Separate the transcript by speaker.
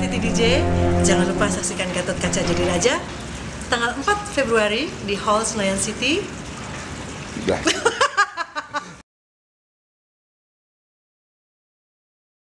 Speaker 1: Titi DJ. Jangan lupa saksikan Gatot Kaca Jadi Raja tanggal 4 Februari di Hall Senayan City.
Speaker 2: Udah.